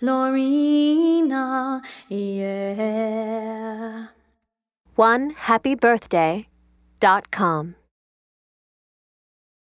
Marina, yeah. One happy birthday dot com.